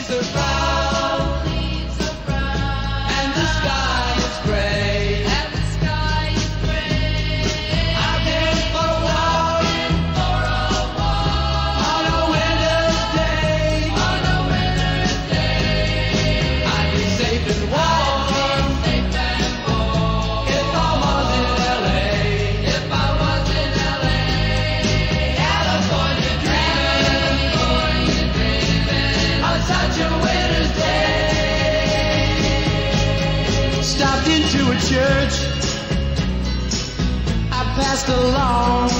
are brown, church. I passed along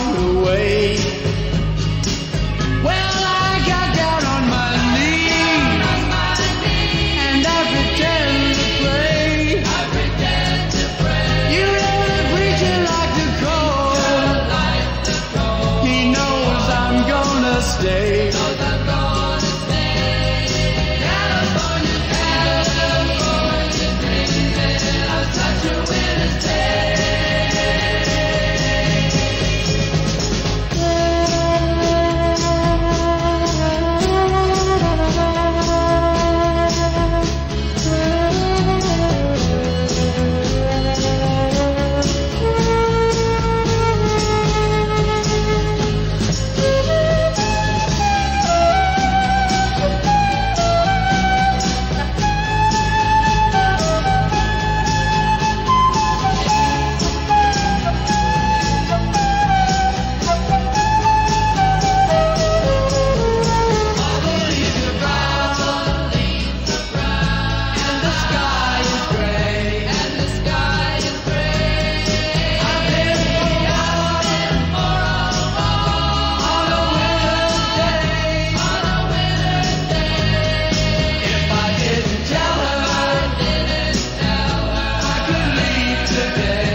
today.